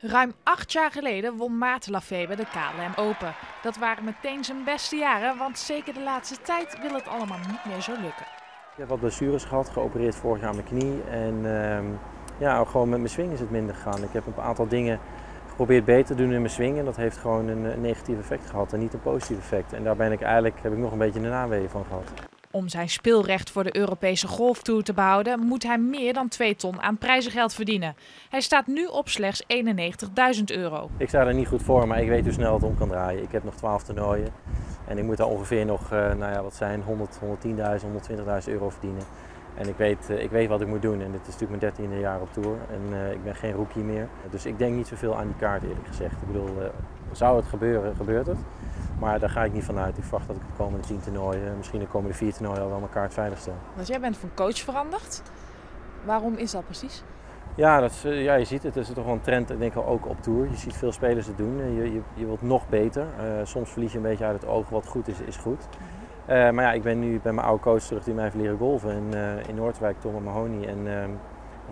Ruim acht jaar geleden won Maarten Lafebe de KLM Open. Dat waren meteen zijn beste jaren, want zeker de laatste tijd wil het allemaal niet meer zo lukken. Ik heb wat blessures gehad, geopereerd vorig jaar aan mijn knie. En ehm, ja, gewoon met mijn swing is het minder gegaan. Ik heb een aantal dingen geprobeerd beter te doen in mijn swing en dat heeft gewoon een, een negatief effect gehad en niet een positief effect. En daar ben ik eigenlijk, heb ik nog een beetje de naweeën van gehad. Om zijn speelrecht voor de Europese golftour te behouden, moet hij meer dan 2 ton aan prijzengeld verdienen. Hij staat nu op slechts 91.000 euro. Ik sta er niet goed voor, maar ik weet hoe snel het om kan draaien. Ik heb nog 12 toernooien en ik moet daar ongeveer nog, uh, nou ja, wat zijn, 100, 110.000, 120.000 euro verdienen. En ik weet, uh, ik weet wat ik moet doen en dit is natuurlijk mijn dertiende jaar op tour en uh, ik ben geen rookie meer. Dus ik denk niet zoveel aan die kaart eerlijk gezegd. Ik bedoel, zou het gebeuren, gebeurt het. Maar daar ga ik niet vanuit. Ik verwacht dat ik de komende tien toernooien, misschien de komende vier toernooien al wel mijn kaart veilig stel. Want jij bent van coach veranderd. Waarom is dat precies? Ja, dat is, ja, je ziet het. Het is toch wel een trend denk ik, ook op tour. Je ziet veel spelers het doen. Je, je, je wilt nog beter. Uh, soms verlies je een beetje uit het oog. Wat goed is, is goed. Uh, maar ja, ik ben nu bij mijn oude coach terug die mij heeft leren golven in, uh, in Noordwijk, Tom Mahoney. En ehm,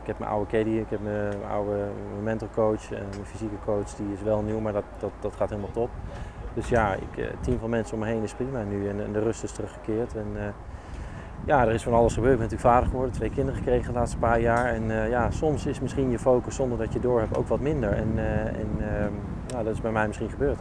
ik heb mijn oude caddy, ik heb mijn, oude mijn mentorcoach en mijn fysieke coach. Die is wel nieuw, maar dat, dat, dat gaat helemaal top. Dus ja, ik, team van mensen om me heen is prima nu en, en de rust is teruggekeerd. En, uh, ja, er is van alles gebeurd. Ik ben natuurlijk vader geworden, twee kinderen gekregen de laatste paar jaar. En uh, ja, soms is misschien je focus zonder dat je door hebt ook wat minder. En, en nou, dat is bij mij misschien gebeurd.